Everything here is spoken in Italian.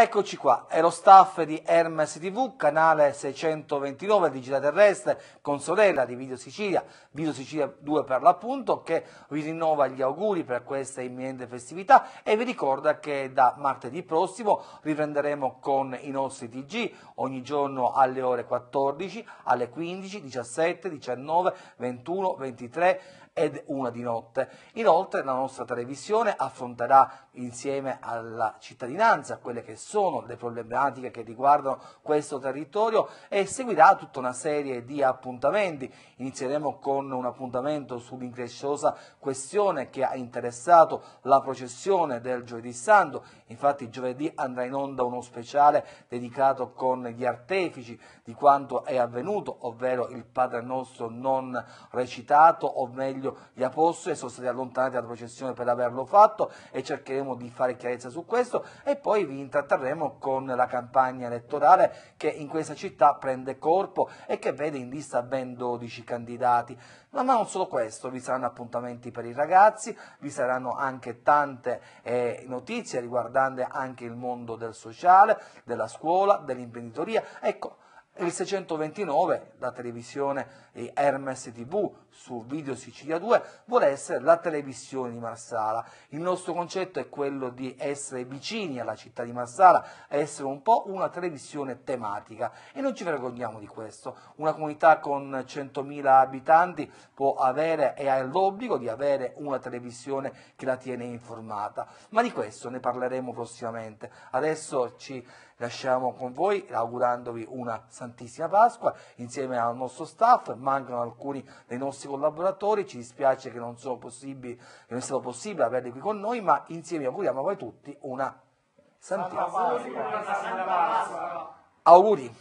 Eccoci qua, è lo staff di Hermes TV, canale 629 Digitale Terrestre, con sorella di Video Sicilia, Video Sicilia 2 per l'appunto, che vi rinnova gli auguri per queste imminente festività e vi ricorda che da martedì prossimo riprenderemo con i nostri TG ogni giorno alle ore 14, alle 15, 17, 19, 21, 23 ed una di notte. Inoltre la nostra televisione affronterà insieme alla cittadinanza quelle che sono le problematiche che riguardano questo territorio e seguirà tutta una serie di appuntamenti. Inizieremo con un appuntamento sull'incresciosa questione che ha interessato la processione del giovedì santo, infatti giovedì andrà in onda uno speciale dedicato con gli artefici di quanto è avvenuto, ovvero il Padre nostro non recitato, o meglio gli apostoli sono stati allontanati dalla processione per averlo fatto e cercheremo di fare chiarezza su questo e poi vi intratterremo con la campagna elettorale che in questa città prende corpo e che vede in lista ben 12 candidati. Ma non solo questo, vi saranno appuntamenti per i ragazzi, vi saranno anche tante eh, notizie riguardanti anche il mondo del sociale, della scuola, dell'imprenditoria. Ecco, il 629, la televisione Hermes TV su Video Sicilia 2, vuole essere la televisione di Marsala. Il nostro concetto è quello di essere vicini alla città di Marsala, essere un po' una televisione tematica e non ci vergogniamo di questo. Una comunità con 100.000 abitanti può avere e ha l'obbligo di avere una televisione che la tiene informata, ma di questo ne parleremo prossimamente. Adesso ci lasciamo con voi augurandovi una Santissima Pasqua insieme al nostro staff, mancano alcuni dei nostri collaboratori, ci dispiace che non, che non è stato possibile averli qui con noi, ma insieme auguriamo a voi tutti una Santissima Pasqua. Auguri.